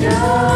дякую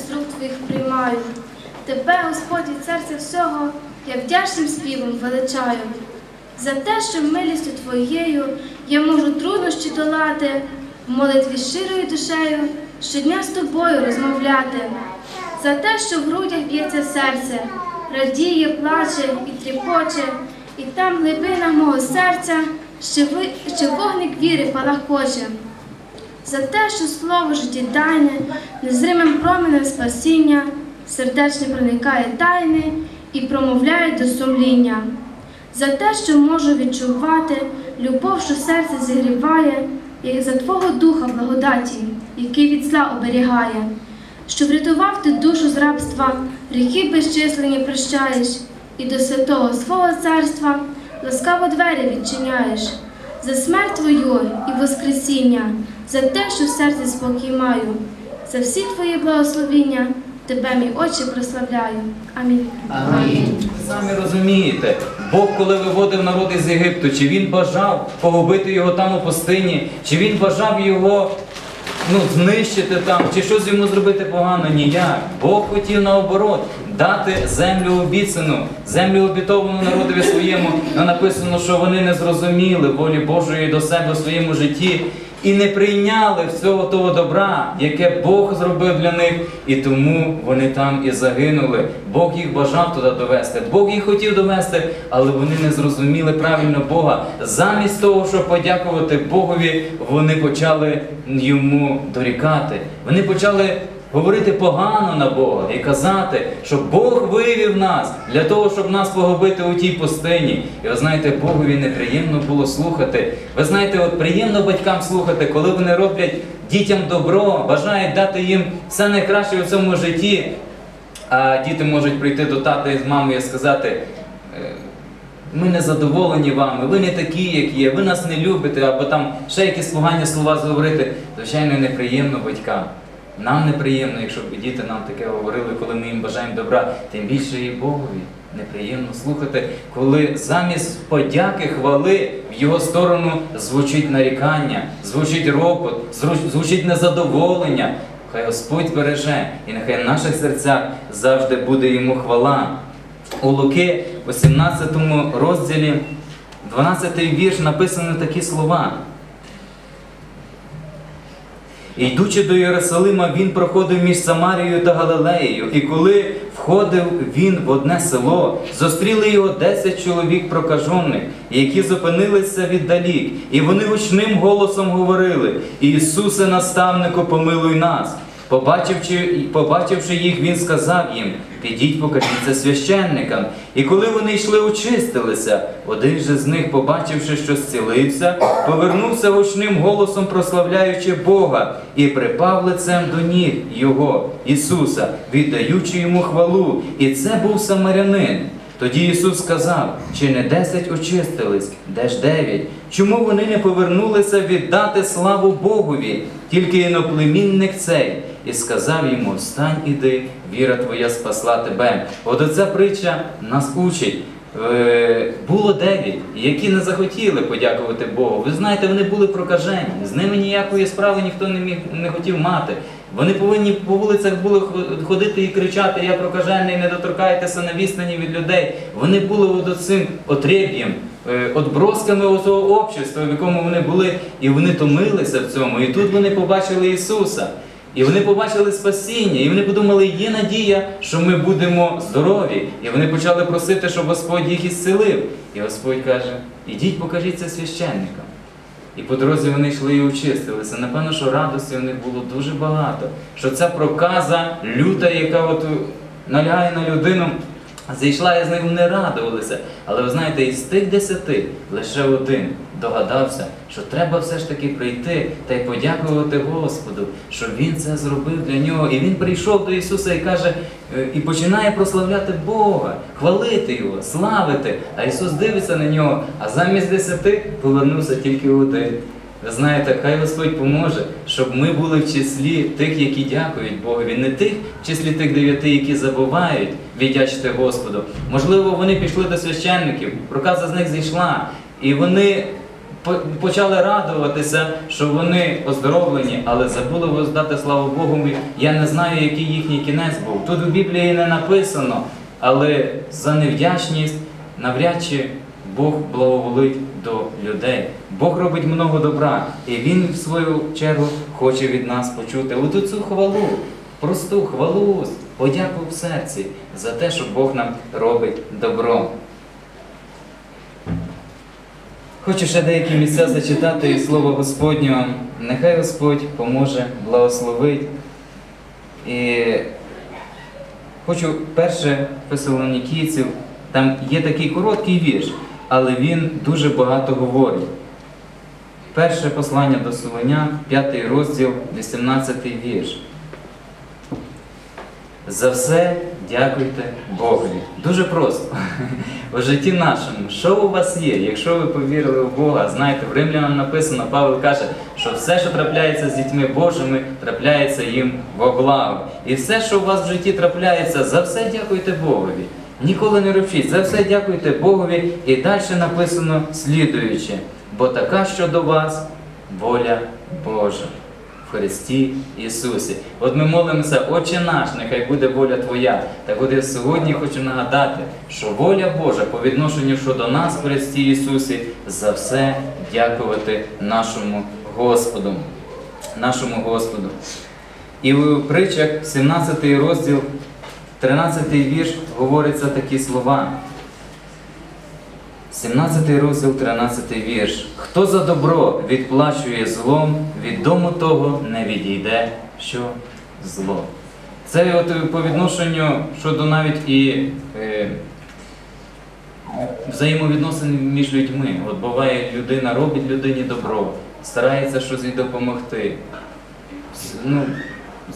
з твоїх приймаю. Тебе, Господь, від серця всього, я вдячним співом величаю. За те, що милістю твоєю я можу труднощі долати, в молитві щирою душею щодня з тобою розмовляти. За те, що в грудях б'ється серце, радіє, плаче і тріпоче, і там глибина мого серця, ще, вогник віри палахоче за те, що слово життєдайне, незримим променем спасіння, сердечно проникає тайни і промовляє до сумління, за те, що можу відчувати любов, що серце зігріває, і за Твого духа благодаті, який від зла оберігає, що врятував ти душу з рабства, гріхи безчислені прощаєш, і до святого свого царства ласкаво двері відчиняєш за смерть Твою і Воскресіння, за те, що в серці спокій маю, за всі Твої благословіння, Тебе, мій Отче, прославляю. Амінь. Амінь. Самі розумієте, Бог, коли виводив народ із Єгипту, чи він бажав погубити його там у пустині, чи він бажав його ну, знищити там, чи щось йому зробити погано? Ніяк. Бог хотів наоборот дати землю обіцяну, землю обітовану народові своєму. Но написано, що вони не зрозуміли волі Божої до себе в своєму житті. І не прийняли всього того добра, яке Бог зробив для них, і тому вони там і загинули. Бог їх бажав туди довести. Бог їх хотів довести, але вони не зрозуміли правильно Бога. Замість того, щоб подякувати Богові, вони почали йому дорікати. Вони почали говорити погано на Бога і казати, що Бог вивів нас для того, щоб нас погубити у тій пустині. І ви знаєте, Богові неприємно було слухати. Ви знаєте, от приємно батькам слухати, коли вони роблять дітям добро, бажають дати їм все найкраще у цьому житті. А діти можуть прийти до тата і з мамою і сказати. «Е, Ми не задоволені вами, ви не такі, як є, ви нас не любите, або там ще якісь погані слова говорити. Звичайно, неприємно батькам. Нам неприємно, якщо б діти нам таке говорили, коли ми їм бажаємо добра, тим більше і Богові. Неприємно слухати, коли замість подяки, хвали в його сторону звучить нарікання, звучить ропот, звучить незадоволення. Хай Господь береже, і нехай в наших серцях завжди буде йому хвала. У Луки, 18 розділі, 12 вірш написані такі слова. Йдучи до Єрусалима, він проходив між Самарією та Галилеєю. І коли входив він в одне село, зустріли його десять чоловік прокажених, які зупинилися віддалік, і вони гучним голосом говорили: Ісусе, наставнику, помилуй нас. Побачивши, побачивши їх, він сказав їм: підіть, покажіться священникам. І коли вони йшли, очистилися, один же з них, побачивши, що зцілився, повернувся гучним голосом, прославляючи Бога, і припав лицем до ніг Його, Ісуса, віддаючи йому хвалу. І це був самарянин. Тоді Ісус сказав, чи не десять очистились, де ж дев'ять? Чому вони не повернулися віддати славу Богові, тільки іноплемінник цей? І сказав йому: Встань, іди, віра твоя спасла тебе. От оця притча нас учить. Е, Було дев'ять, які не захотіли подякувати Богу. Ви знаєте, вони були прокажені, з ними ніякої справи ніхто не міг не хотів мати. Вони повинні по вулицях були ходити і кричати: Я прокажений, не доторкайтеся на відстані від людей. Вони були от оцим отреб'єм, е, отбросками того общества, в якому вони були, і вони томилися в цьому. І тут вони побачили Ісуса. І вони побачили спасіння, і вони подумали, є надія, що ми будемо здорові. І вони почали просити, щоб Господь їх ісцелив. І Господь каже: ідіть, покажіться священникам. І по дорозі вони йшли і очистилися. Напевно, що радості у них було дуже багато. Що ця проказа люта, яка от налягає на людину, зайшла і з ним не радувалися. Але ви знаєте, із тих десяти лише один догадався, що треба все ж таки прийти та й подякувати Господу, що Він це зробив для нього. І він прийшов до Ісуса і каже, е, і починає прославляти Бога, хвалити Його, славити. А Ісус дивиться на нього, а замість десяти повернувся тільки один. Ви знаєте, хай Господь поможе, щоб ми були в числі тих, які дякують Богові, не тих в числі тих дев'яти, які забувають віддячити Господу. Можливо, вони пішли до священників, проказа з них зійшла, і вони почали радуватися, що вони оздоровлені, але забули воздати славу Богу. Я не знаю, який їхній кінець був. Тут у Біблії не написано, але за невдячність навряд чи Бог благоволить до людей. Бог робить много добра, і Він, в свою чергу, хоче від нас почути оту цю хвалу, просту хвалу, подяку в серці за те, що Бог нам робить добро. Хочу ще деякі місця зачитати із Слова Господнього. Нехай Господь поможе, благословить. І хочу перше Фесалонікійців, там є такий короткий вірш, але він дуже багато говорить. Перше послання до Солонян, 5 розділ, 18 вірш. За все дякуйте Богові. Дуже просто. У житті нашому, що у вас є? Якщо ви повірили в Бога, знаєте, в Римлянам написано, Павел каже, що все, що трапляється з дітьми Божими, трапляється їм во благо. І все, що у вас в житті трапляється, за все дякуйте Богові. Ніколи не ропчіть, за все дякуйте Богові. І далі написано слідуюче, бо така щодо вас воля Божа. Христі Ісусі. От ми молимося, Отче наш, нехай буде воля Твоя. Так от я сьогодні хочу нагадати, що воля Божа по відношенню щодо нас в Христі Ісусі за все дякувати нашому Господу. Нашому Господу. І в притчах 17 розділ, 13 вірш говориться такі слова. 17 розділ, 13 вірш. Хто за добро відплачує злом, від дому того не відійде що зло. Це от по відношенню щодо навіть і е, взаємовідносин між людьми. От буває, людина робить людині добро, старається щось їй допомогти. Ну,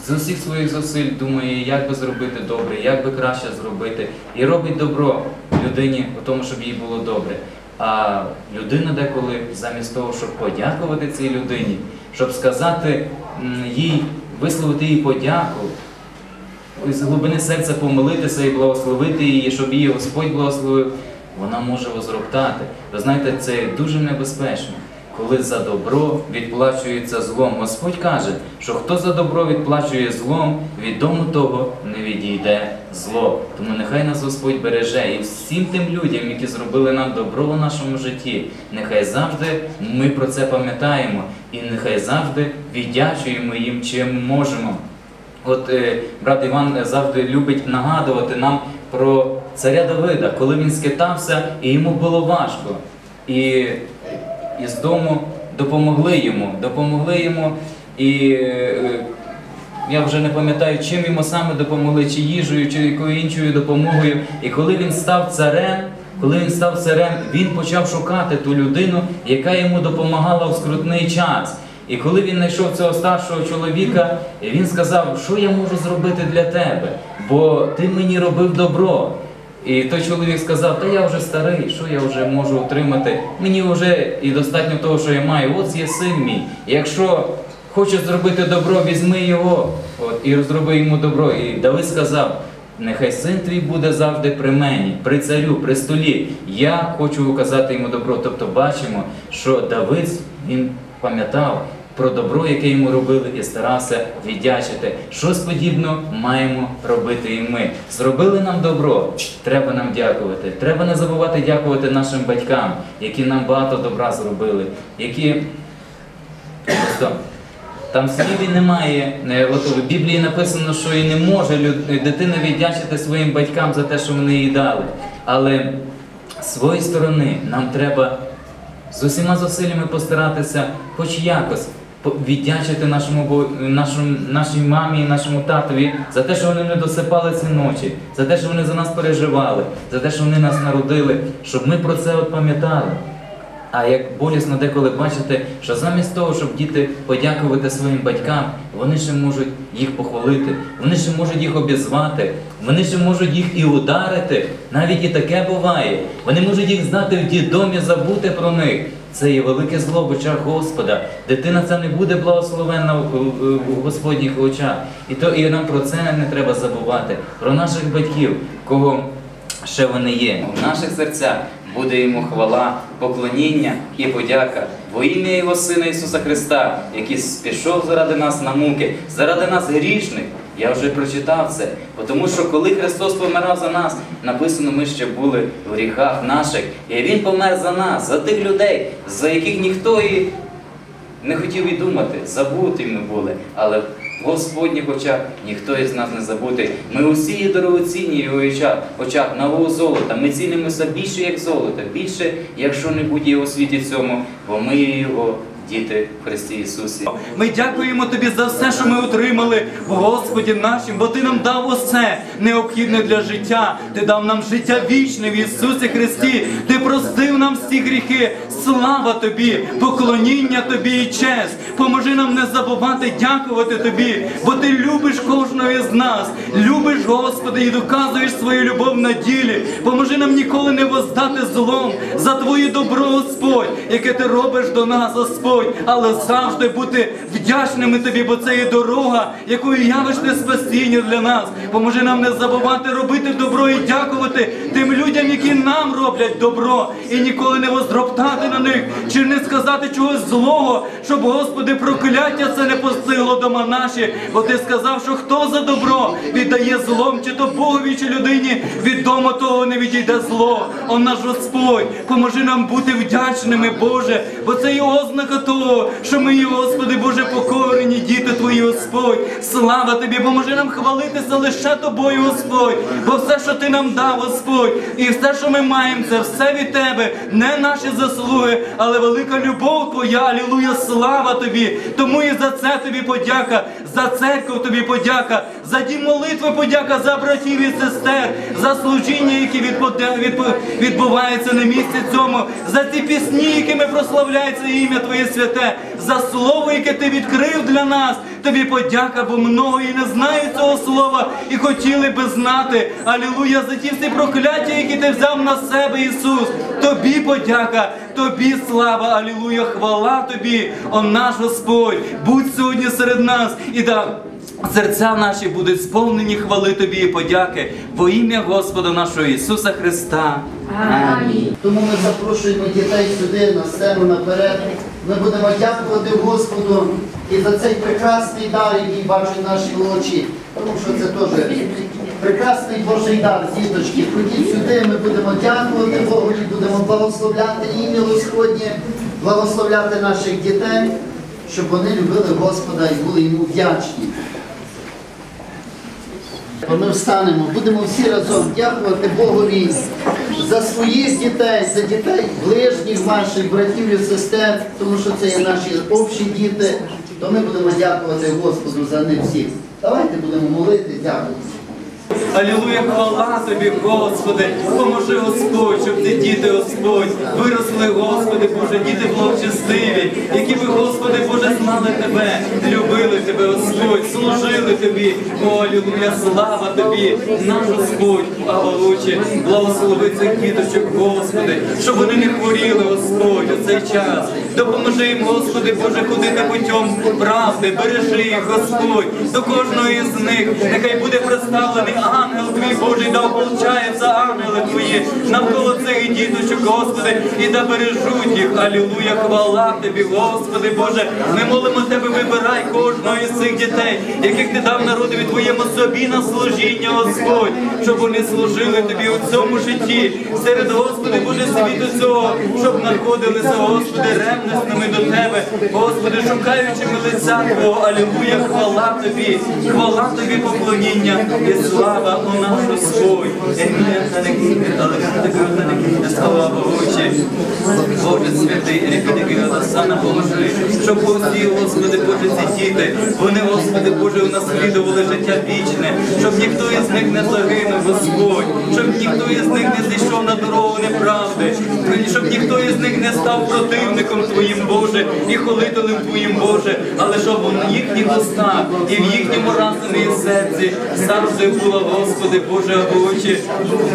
з усіх своїх зусиль думає, як би зробити добре, як би краще зробити, і робить добро людині у тому, щоб їй було добре. А людина деколи замість того, щоб подякувати цій людині, щоб сказати їй, висловити їй подяку, з глибини серця помолитися і благословити її, щоб її Господь благословив, вона може возроптати. Ви знаєте, це дуже небезпечно, коли за добро відплачується злом. Господь каже, що хто за добро відплачує злом, від дому того не відійде зло. Тому нехай нас Господь береже і всім тим людям, які зробили нам добро у нашому житті, нехай завжди ми про це пам'ятаємо і нехай завжди віддячуємо їм, чим можемо. От е, брат Іван завжди любить нагадувати нам про царя Давида, коли він скитався і йому було важко. І із дому допомогли йому, допомогли йому і е, я вже не пам'ятаю, чим йому саме допомогли, чи їжею, чи якою іншою допомогою. І коли він став царем, коли він став царем, він почав шукати ту людину, яка йому допомагала в скрутний час. І коли він знайшов цього старшого чоловіка, він сказав, що я можу зробити для тебе, бо ти мені робив добро. І той чоловік сказав, та я вже старий, що я вже можу отримати? Мені вже і достатньо того, що я маю. От є син мій. Якщо хочеш зробити добро, візьми його от, і зроби йому добро. І Давид сказав, нехай син твій буде завжди при мені, при царю, при столі. Я хочу указати йому добро. Тобто бачимо, що Давид він пам'ятав про добро, яке йому робили, і старався віддячити. Щось подібно маємо робити і ми. Зробили нам добро, треба нам дякувати. Треба не забувати дякувати нашим батькам, які нам багато добра зробили, які просто там в слові немає. е, От в Біблії написано, що і не може дитина віддячити своїм батькам за те, що вони їй дали. Але з своєї сторони нам треба з усіма зусиллями постаратися хоч якось віддячити нашому, нашому, нашій мамі і нашому татові за те, що вони не досипали ці ночі, за те, що вони за нас переживали, за те, що вони нас народили, щоб ми про це от пам'ятали. А як болісно деколи бачити, що замість того, щоб діти подякувати своїм батькам, вони ще можуть їх похвалити, вони ще можуть їх обізвати, вони ще можуть їх і ударити. Навіть і таке буває. Вони можуть їх знати в дідомі, забути про них. Це є велике зло в очах Господа. Дитина ця не буде в- в Господніх очах. І то і нам про це не треба забувати. Про наших батьків, кого ще вони є. В наших серцях буде йому хвала, поклоніння і подяка во ім'я Його Сина Ісуса Христа, який пішов заради нас на муки, заради нас грішних. Я вже прочитав це, тому що коли Христос помирав за нас, написано, ми ще були в гріхах наших, і Він помер за нас, за тих людей, за яких ніхто і не хотів і думати, забути ми були, але в Господніх очах ніхто із нас не забутий. Ми усі є дорогоцінні його очах, нового золота. Ми цінимося більше, як золото, більше, як що-небудь є у світі цьому, бо ми є його діти в Христі Ісусі. Ми дякуємо тобі за все, що ми отримали в Господі нашим, бо ти нам дав усе необхідне для життя. Ти дав нам життя вічне в Ісусі Христі. Ти простив нам всі гріхи. Слава тобі, поклоніння тобі і честь. Поможи нам не забувати дякувати тобі, бо ти любиш кожного із нас. Любиш, Господи, і доказуєш свою любов на ділі. Поможи нам ніколи не воздати злом за твоє добро, Господь, яке ти робиш до нас, Господь, але завжди бути вдячними тобі, бо це є дорога, якою явиш ти спасіння для нас. Поможи нам не забувати робити добро і дякувати тим людям, які нам роблять добро, і ніколи не воздроптати на них, чи не сказати чогось злого, щоб, Господи, прокляття це не постигло дома наші. Бо ти сказав, що хто за добро віддає злом, чи то Богові, чи людині, від дому того не відійде зло. О наш Господь, поможи нам бути вдячними, Боже, бо це є ознака того, що ми, Господи, Боже, покорені, діти Твої, Господь. Слава Тобі, поможи нам хвалитися лише Тобою, Господь, бо все, що Ти нам дав, Господь, і все, що ми маємо, це все від Тебе, не наші заслуги, але велика любов Твоя, алілуя, слава Тобі. Тому і за це Тобі подяка, за церкву Тобі подяка, за дім молитви подяка, за братів і сестер, за служіння, які відбувається на місці цьому, за ті пісні, якими прославляється ім'я Твоє святе, за слово, яке Ти відкрив для нас. Тобі подяка, бо многої не знають цього слова і хотіли би знати. Алілуя, за ті всі прокляття, які ти взяв на себе, Ісус. Тобі подяка, тобі слава, алілуя, хвала тобі, о наш Господь. Будь сьогодні серед нас і да. Серця наші будуть сповнені хвали тобі і подяки во ім'я Господа нашого Ісуса Христа. Амінь. Тому ми запрошуємо дітей сюди, на сцену наперед. Ми будемо дякувати Господу і за цей прекрасний дар, який бачать наші очі. Тому що це теж прекрасний Божий дар, діточки. Ходіть сюди, ми будемо дякувати Богу, і будемо благословляти ім'я Господнє, благословляти наших дітей, щоб вони любили Господа і були йому вдячні. Ми встанемо, будемо всі разом дякувати Богові за своїх дітей, за дітей ближніх наших, братів і сестер, тому що це є наші общі діти, то ми будемо дякувати Господу за них всіх. Давайте будемо молити, дякую. Алілуя, хвала тобі, Господи, поможи Господь, щоб ті діти, Господь, виросли, Господи, Боже, діти благочестиві, які би, Господи, Боже, знали Тебе, любили Тебе, Господь, служили Тобі. О, алілуя, слава Тобі, наш Господь, Аволуче, благослови цих діточок, Господи, щоб вони не хворіли, Господь, у цей час. Допоможи їм, Господи, Боже, ходити путем правди, бережи їх, Господь, до кожної з них. Нехай 张嘴没有 Божий, да ополчається ангели твої. Навколо цих діточок, Господи, і да бережуть їх. Алілуя, хвала тобі, Господи Боже. Ми молимо Тебе, вибирай кожного із цих дітей, яких ти дав народові Твоєму собі на служіння, Господь, щоб вони служили Тобі у цьому житті, серед Господи, Боже, світу цього, щоб знаходилися, Господи, ревностними до Тебе, Господи, шукаючими лиця Твого, Алілуя, хвала Тобі, хвала Тобі, поклоніння. І слава у наш Господь. Емія та не кінь, але не кінь, слава Богучі. Боже святий, рікоді Сана поможи, щоб усі, Господи, Боже, ці діти, вони, Господи, Боже, унаслідували життя вічне, щоб ніхто із них не загинув, Господь, щоб ніхто із них не зійшов на дорогу неправди, щоб ніхто із них не став противником Твоїм, Боже, і холителем Твоїм, Боже, але щоб у їхніх устах і в їхньому разумі і серці завжди було, Господи, Боже, очі,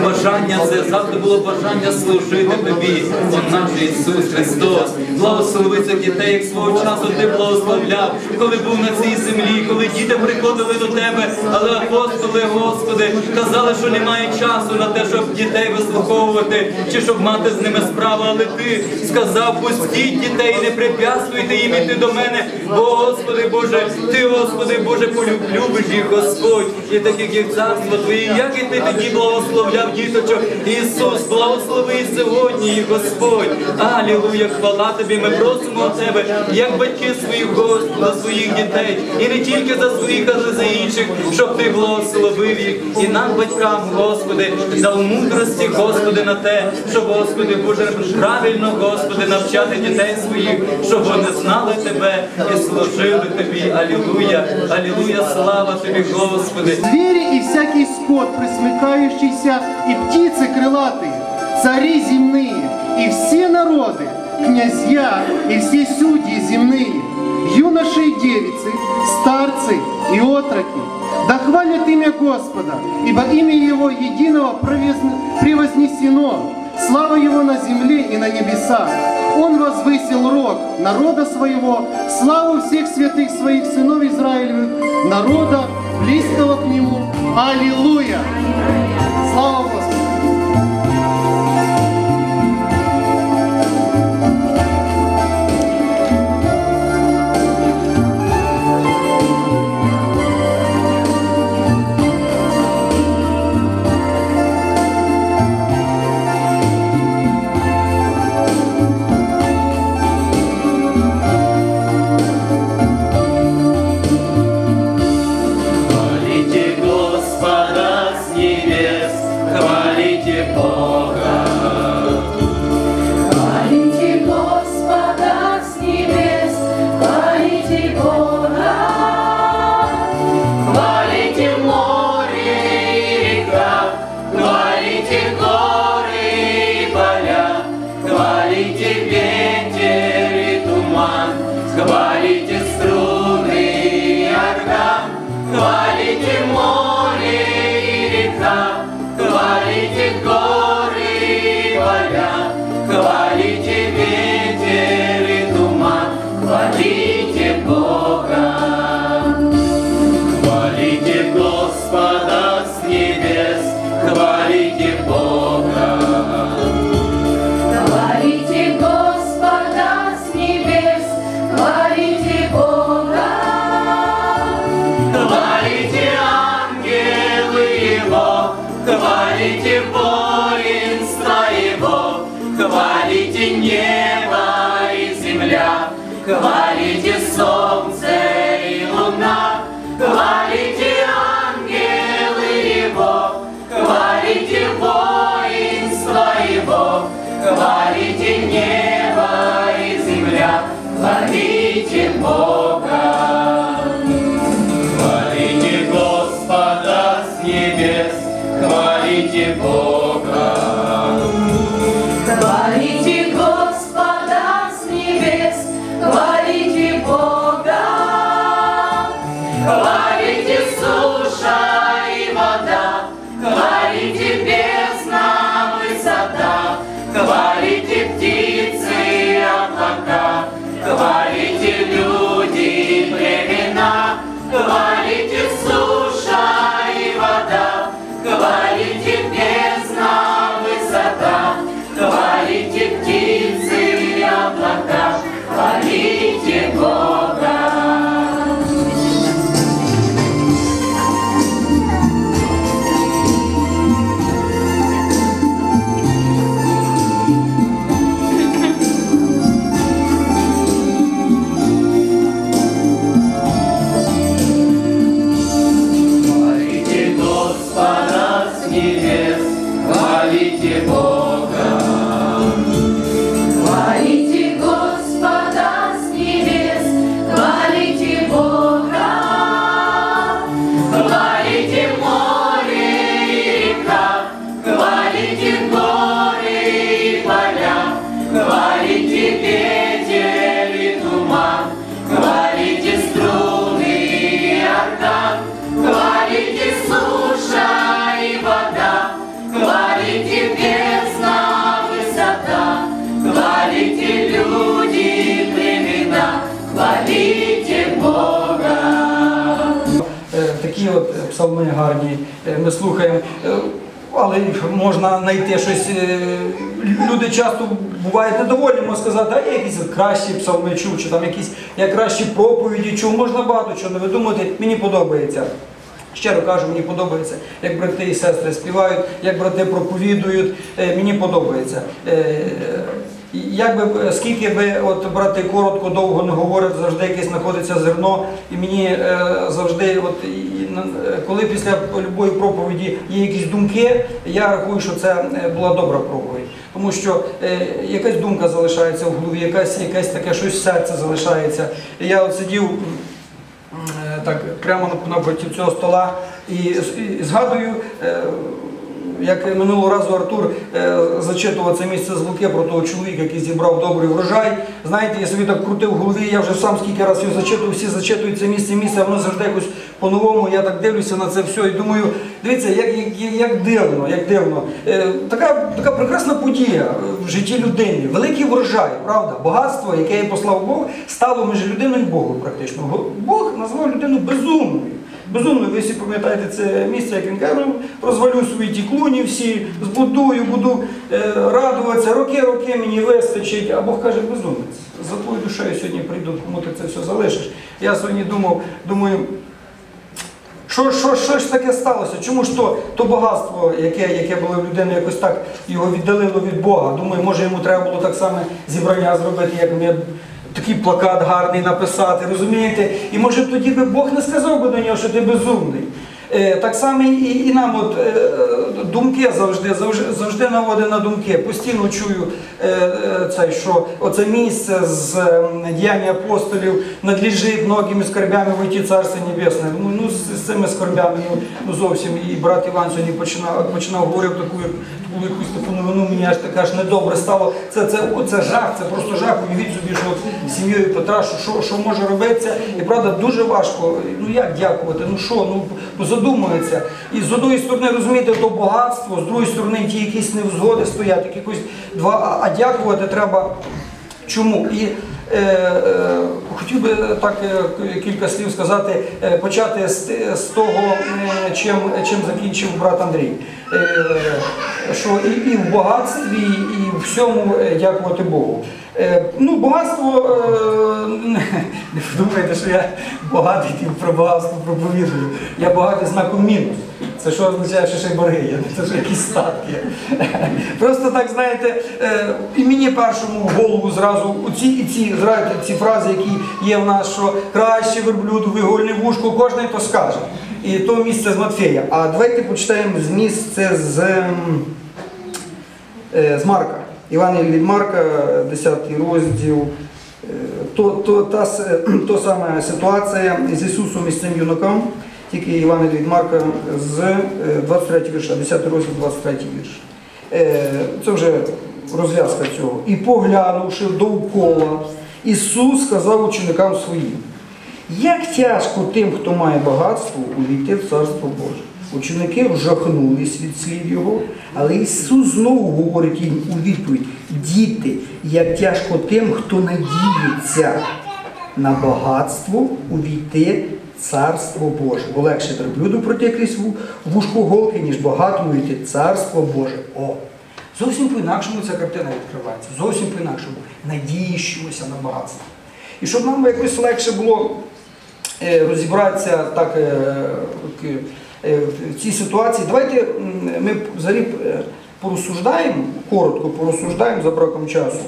бажання це, завжди було бажання служити Тобі, о наш Ісус Христос. Благослови дітей, як свого часу Ти благословляв, коли був на цій землі, коли діти приходили до Тебе, але апостоли, Господи, казали, що немає часу на те, щоб дітей вислуховувати, чи щоб мати з ними справу, але Ти сказав, пустіть дітей, не препятствуйте їм іти до мене, бо, Господи Боже, Ти, Господи Боже, полюб, любиш їх, Господь, і таких як царство Твоє, як і Ти тоді благословляв діточок. Ісус, благослови і сьогодні їх, Господь. Алілуя, хвала Тобі, ми просимо Тебе, як батьки своїх, за своїх дітей, і не тільки за своїх, але за інших, щоб Ти благословив їх. І нам, батькам, Господи, дав мудрості, Господи, на те, щоб, Господи, Боже, правильно, Господи, навчати дітей своїх, щоб вони знали Тебе і служили Тобі. Алілуя, алілуя, слава Тобі, Господи. Звери и всякий скот, присмыкающийся, и птицы крылатые, цари земные, и все народы, князья и все судьи земные, юноши и девицы, старцы и отроки, да хвалят имя Господа, ибо имя Его единого превознесено, слава Его на земле и на небесах. Он возвысил рог народа своего, славу всех святых своих сынов Израилевых, народа, близкого к Нему. Аллилуйя! Слава Господу! Хвалите Господа с небес, хвалите Бога. Псалми гарні е, ми слухаємо. Е, Але можна знайти щось. е, Люди часто бувають недовольні, можна сказати, а я якісь кращі псалми чув, чи там якісь я кращі проповіді чув, можна багато чого не видумати. Мені подобається. Щиро кажу, мені подобається, як брати і сестри співають, як брати проповідують. Мені подобається. Як би е, скільки би от брати коротко, довго не говорять, завжди якесь знаходиться зерно. І мені е, завжди, от і, е, коли після любої проповіді є якісь думки, я рахую, що це е, була добра проповідь. Тому що е, якась думка залишається в голові, якась, якесь таке щось в серці залишається. Я от сидів. е, Так, прямо нап- напроти цього стола і, і згадую, е, як минулого разу Артур е, зачитував це місце з Луки про того чоловіка, який зібрав добрий врожай. Знаєте, я собі так крутив в голові, я вже сам скільки разів його зачитував, всі зачитують це місце, місце, воно завжди якось по-новому. Я так дивлюся на це все і думаю, дивіться, як, як, як дивно, як дивно. Е, така, така прекрасна подія в житті людини, великий врожай, правда, багатство, яке я послав Бог, стало між людиною і Богом практично. Бог назвав людину безумною. Безумно, ви всі пам'ятаєте це місце, як він каже, «Ну, розвалю свої ті клуні всі, збудую, буду е, радуватися, роки, роки мені вистачить. А Бог каже, безумець, за твою душею сьогодні прийду, кому ти це все залишиш. Я сьогодні думав, думаю, що, що, що ж таке сталося? Чому ж то, то багатство, яке, яке було в людини, якось так його віддалило від Бога? Думаю, може йому треба було так само зібрання зробити, як мені такий плакат гарний написати, розумієте? І може тоді би Бог не сказав би до нього, що ти безумний. Е, Так само і, і нам от, е, думки завжди, завжди, завжди наводить на думки. Постійно чую е, е, що оце місце з е, діяння апостолів надлежить многими скорбями войти Царство Небесне. Думаю, ну з, з цими скорбями ну, ну зовсім і брат Іван сьогодні починав, починав говорив таку, таку якусь таку новину, мені аж таке аж недобре стало. Це, це, це жах, це просто жах. Уявіть собі, що з сім'єю Петра, що, що, може робитися. І правда, дуже важко. Ну як дякувати? Ну що? Ну задумується. І з одної сторони, розумієте, то багатство, з другої сторони, ті якісь невзгоди стоять, якихось два. А, дякувати треба чому? І хотів би так е, кілька слів сказати, е, почати з, того, е, чим, чим закінчив брат Андрій. Е, що і, в багатстві, і в всьому е, дякувати Богу. Е, ну, багатство, не думайте, що я багатий про багатство проповідую. Я багатий знаком мінус. Це що означає, що ще й борги є, це ж якісь статки. Просто так, знаєте, е, і мені першому голову зразу оці і ці, знаєте, ці фрази, які є в нас, що краще верблюду вигольне вушко, кожен то скаже. І то місце з Матфея. А давайте почитаємо з місце з, е, з Марка. Іван від Марка, 10 розділ. Е, То, то, та, то саме ситуація з Ісусом і з цим юнаком, тільки Іван від Марка з е, 23 вірша, 10 розділ, 23 вірш. Е, Це вже розв'язка цього. І поглянувши довкола, Ісус сказав ученикам своїм, як тяжко тим, хто має багатство, увійти в Царство Боже. Ученики вжахнулись від слів Його, але Ісус знову говорить їм у відповідь: діти, як тяжко тим, хто надіється на багатство увійти Царство Боже. Бо легше верблюду пройти крізь ву- голки, ніж багатому увійти Царство Боже. О! Зовсім по-інакшому ця картина відкривається. Зовсім по-інакшому. Надіючимося на багатство. І щоб нам якось легше було е, розібратися так е, е, в цій ситуації, давайте ми взагалі е, порозсуждаємо, коротко порозсуждаємо за браком часу.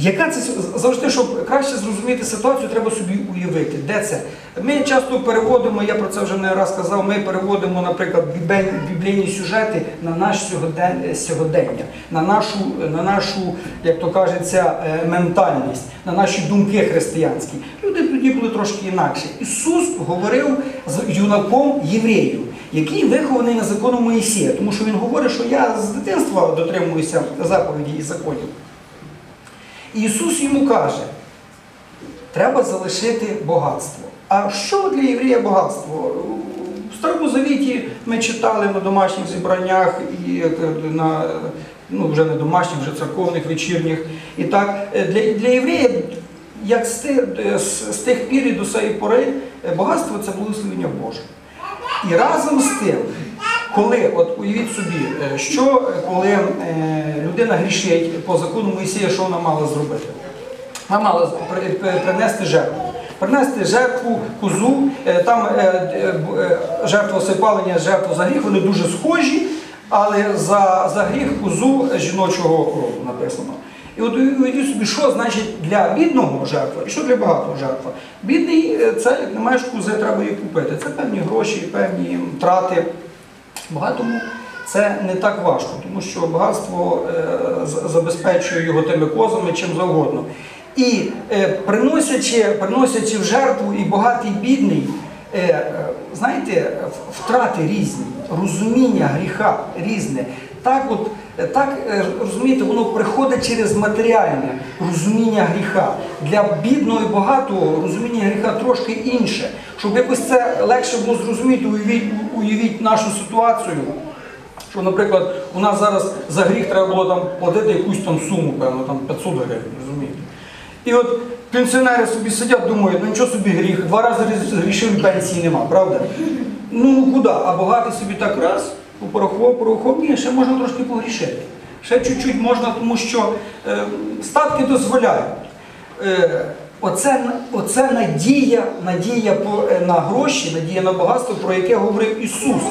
Яка це завжди, щоб краще зрозуміти ситуацію, треба собі уявити, де це. Ми часто переводимо, я про це вже не раз казав, ми переводимо, наприклад, біблійні сюжети на наш сьогодення, на нашу, на нашу, як то кажеться, е, ментальність, на наші думки християнські. Люди тоді були трошки інакші. Ісус говорив з юнаком євреїв, який вихований на закону Моїсія, тому що він говорить, що я з дитинства дотримуюся заповіді і законів. Ісус йому каже, треба залишити багатство. А що для єврея багатство? В Старому Завіті ми читали на домашніх зібраннях і е, на ну, вже не домашніх, вже церковних вечірніх. І так, е, для, для єврея, як з е, з, з тих пір і до цієї пори, багатство це благословення Боже. І разом з тим, коли, от уявіть собі, е, що е, коли е, людина грішить по закону Моїсія, що вона мала зробити? Вона мала при- при- принести жертву. Принести жертву, козу, там жертва всипалення, жертва за гріх, вони дуже схожі, але за, за гріх козу жіночого роду написано. І от уявіть собі, що значить для бідного жертва і що для багатого жертва. Бідний це як не маєш кози, треба її купити. Це певні гроші, певні трати. Багатому це не так важко, тому що багатство е, забезпечує його тими козами чим завгодно. І е, приносячи, приносячи в жертву і багатий, і бідний, е, знаєте, втрати різні, розуміння гріха різне. Так, от, так е, розумієте, воно приходить через матеріальне розуміння гріха. Для бідного і багатого розуміння гріха трошки інше. Щоб якось це легше було зрозуміти, уявіть, уявіть нашу ситуацію. Що, наприклад, у нас зараз за гріх треба було там платити якусь там суму, певно, там 500 гривень, розумієте? І от пенсіонери собі сидять, думають, ну нічого собі гріх, два рази грішив пенсії нема, правда? Ну куди? А багатий собі так раз, порахував, порахував, ні, ще можна трошки погрішити. Ще чуть-чуть можна, тому що е, статки дозволяють. Е, Оце, оце надія, надія по- е, на гроші, надія на багатство, про яке говорив Ісус.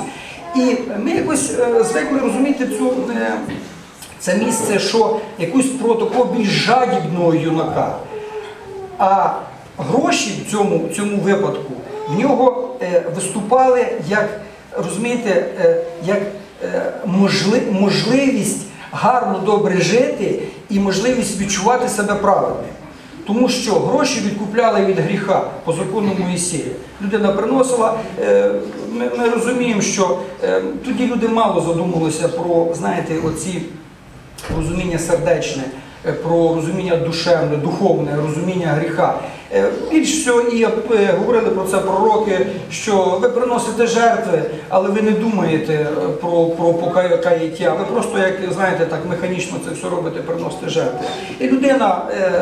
І ми якось е, звикли розуміти цю, е, це місце, що якусь про більш жадібного юнака. А гроші в цьому, в цьому випадку в нього е, виступали як, розумієте, е, як е, можливість гарно добре жити і можливість відчувати себе правильним. Тому що гроші відкупляли від гріха по закону Моїсея. Людина приносила, е, ми, ми розуміємо, що тоді люди мало задумувалися про, знаєте, оці розуміння сердечне, про розуміння душевне, духовне, розуміння гріха. Е, Більш всього і е, говорили про це пророки, що ви приносите жертви, але ви не думаєте е, про, про покаяття. Ви просто, як знаєте, так механічно це все робите, приносите жертви. І людина, е,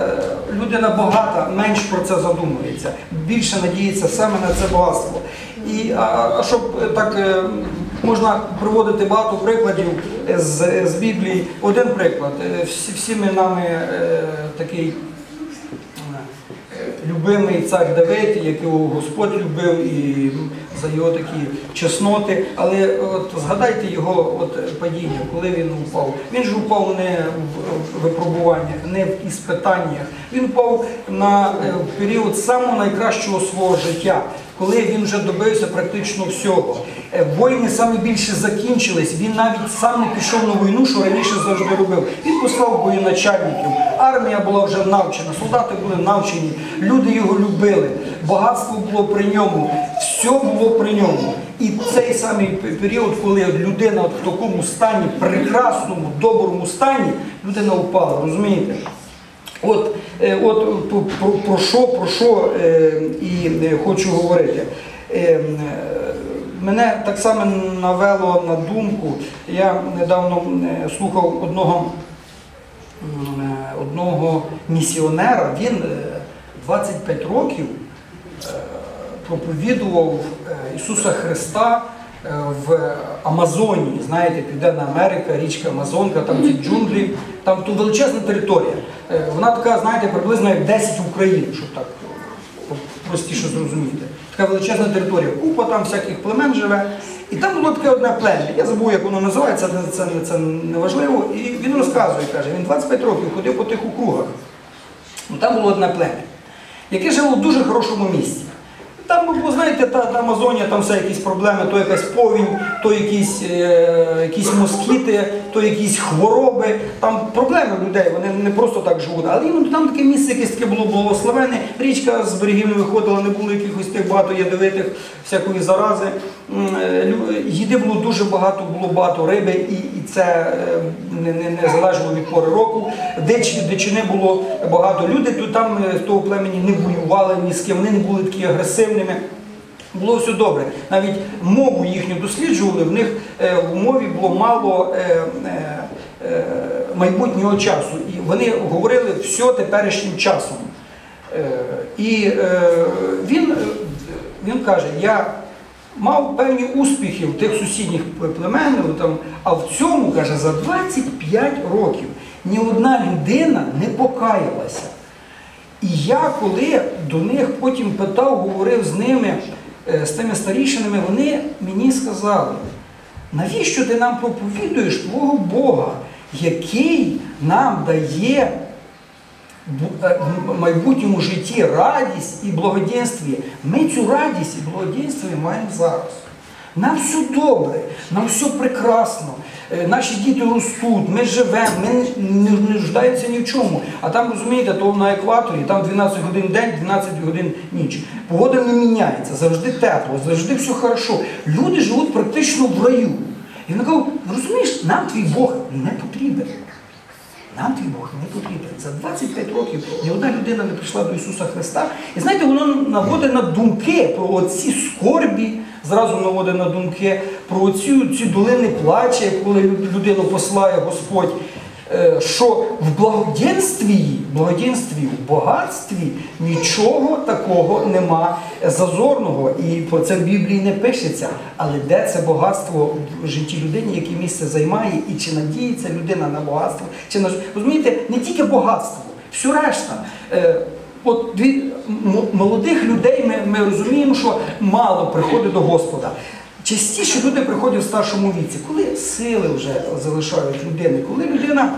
людина багата, менш про це задумується, більше надіється саме на це багатство. І а, щоб е, так е, можна приводити багато прикладів з, з Біблії. Один приклад. Е, Всі, всі ми нами е, такий е, любимий цар Давид, якого Господь любив і за його такі чесноти. Але от згадайте його от падіння, коли він упав. Він ж упав не в- випробуваннях, не в іспитаннях. Він упав на е, період самого найкращого свого життя, коли він вже добився практично всього. Е, Воїни саме більше закінчились. Він навіть сам не пішов на війну, що раніше завжди робив. Він послав воєначальників. Армія була вже навчена, солдати були навчені, люди його любили, багатство було при ньому, все було при ньому. І цей самий період, коли людина в такому стані, прекрасному, доброму стані, людина впала, розумієте? От, е, от про, про, що, про що е, і е, хочу говорити. Мене так само навело на думку. Я недавно слухав одного, одного місіонера. Він е, 25 років проповідував Ісуса Христа в Амазонії. Знаєте, Південна Америка, річка Амазонка, там ці джунглі, там тут величезна територія. Е, Вона така, знаєте, приблизно як 10 Україн, щоб так простіше зрозуміти. Така величезна територія, купа там всяких племен живе. І там було таке одне плем'я. Я забув, як воно називається, це, це, це не важливо. І він розказує, каже, він 25 років ходив по тих округах. Там було одне плем'я, яке жило в дуже хорошому місці. Там було, знаєте, та, та Амазонія, там все якісь проблеми, то якась повінь, то якісь, е, якісь москіти, то якісь хвороби. Там проблеми людей, вони не просто так живуть. Але іноді там таке місце якесь таке було благословене, річка з берегів не виходила, не було якихось тих багато ядовитих, всякої зарази. Е, Їди було дуже багато, було багато риби, і, і це е, не, не, не залежало від пори року. Дич, дичини було багато. Люди тут там е, з того племені не воювали ні з ким, вони не були такі агресивними. Було все добре. Навіть мову їхню досліджували, в них е, в мові було мало е, е, майбутнього часу. І вони говорили все теперішнім часом. І він, він каже, я мав певні успіхи в тих сусідніх племен, а в цьому, каже, за 25 років ні одна людина не покаялася. І я коли до них потім питав, говорив з ними, е, з тими старішинами, вони мені сказали, навіщо ти нам проповідуєш твого Бога, який нам дає е, в майбутньому житті радість і благоденствие. Ми цю радість і благоденствие маємо зараз. Нам все добре, нам все прекрасно. Е, Наші діти ростуть, ми живемо, ми не, не, нуждаємося ні в чому. А там, розумієте, то на екваторі, там 12 годин день, 12 годин ніч. Погода не міняється, завжди тепло, завжди все хорошо. Люди живуть практично в раю. І вони кажуть, розумієш, нам твій Бог не потрібен. Нам твій Бог не потрібен. За 25 років ні одна людина не прийшла до Ісуса Христа. І знаєте, воно наводить на думки про оці скорбі, зразу наводить на думки про оці ці долини плаче, коли людину послає Господь. Е, Що в благоденстві, благоденстві, в багатстві нічого такого нема зазорного. І про це в Біблії не пишеться. Але де це багатство в житті людини, яке місце займає, і чи надіється людина на багатство, чи на розумієте, не тільки багатство, все решта. Е, От від молодих людей ми, ми розуміємо, що мало приходить до Господа. Частіше люди приходять в старшому віці, коли сили вже залишають людини, коли людина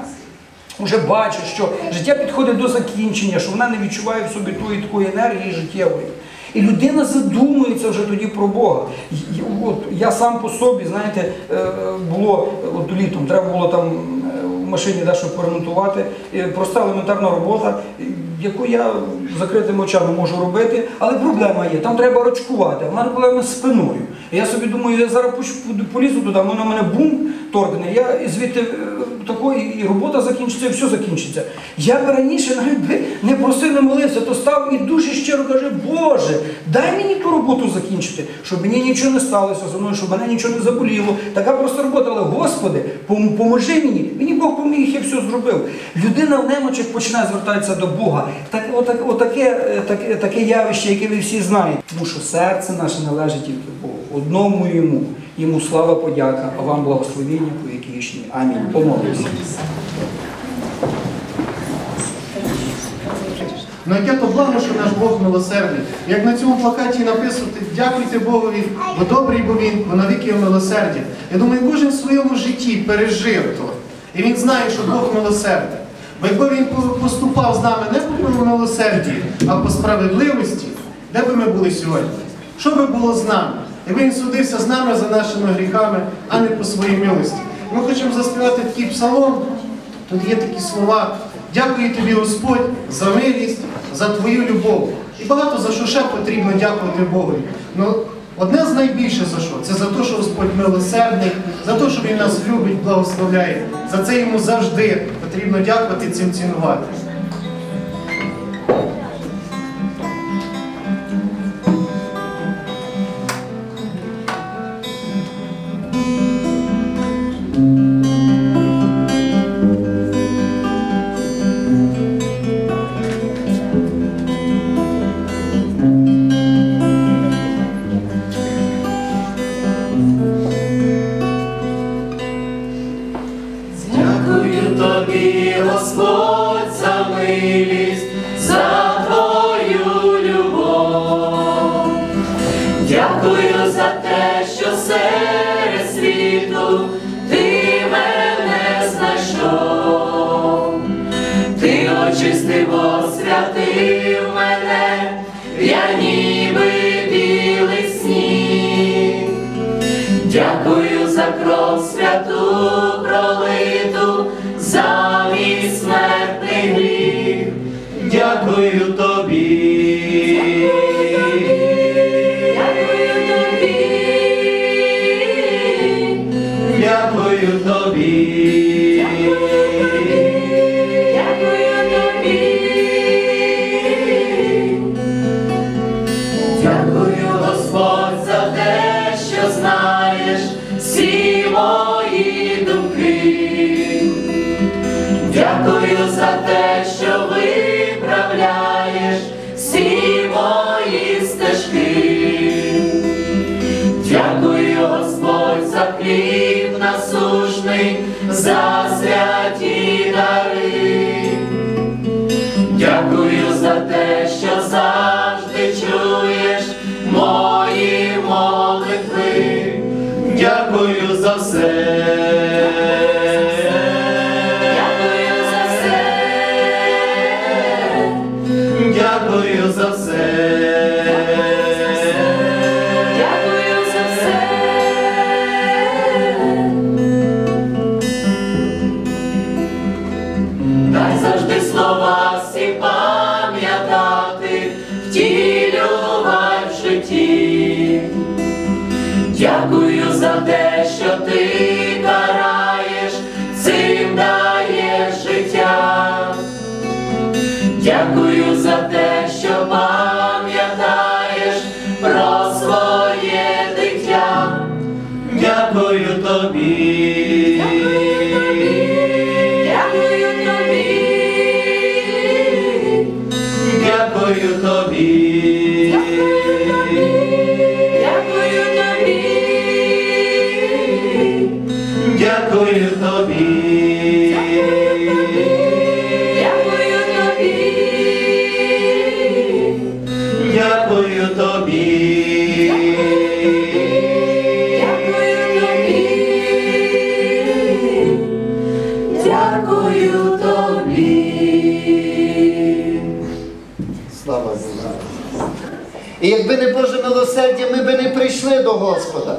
вже бачить, що життя підходить до закінчення, що вона не відчуває в собі тої такої енергії життєвої. І людина задумується вже тоді про Бога. От я сам по собі, знаєте, е, було от літом, треба було там е, в машині дещо поремонтувати. І Проста елементарна робота, яку я закритими очами можу робити, але проблема є. Там треба рочкувати, а в мене проблема з спиною. Я собі думаю, я зараз полізу туди, воно мене бум торкне. Я звідти е, такої і робота закінчиться, і все закінчиться. Я би раніше навіть би не просив, не молився, то став і дуже щиро каже, Боже, дай мені ту роботу закінчити, щоб мені нічого не сталося зі мною, щоб мене нічого не заболіло. Така просто робота, але Господи, поможи мені. Мені Бог поміг, я все зробив. Людина в немочах починає звертатися до Бога. Так, отак, отаке, е, таке, таке явище, яке ви всі знаєте. Тому що серце наше належить тільки Богу. Одному йому. Йому слава подяка, а вам благословіння по вікішні. Амінь. Помолимося. Ну яке то благо, що наш Бог милосердний. Як на цьому плакаті написано, дякуйте Богові, бо добрий бо він, бо навіки його милосердя. Я думаю, кожен в своєму житті пережив то. І він знає, що Бог милосердний. Бо якби він поступав з нами не по милосерді, а по справедливості, де би ми були сьогодні? Що би було з нами? Якби він судився з нами за нашими гріхами, а не по своїй милості. Ми хочемо заспівати такий псалом, Тут є такі слова. Дякую тобі, Господь, за милість, за твою любов. І багато за що ще потрібно дякувати Богу. Ну, Одне з найбільше за що? Це за те, що Господь милосердний, за те, що Він нас любить, благословляє. За це йому завжди потрібно дякувати цим цінувати. За все. Дякую за все. Дякую за все. Милосердя, ми би не прийшли до Господа.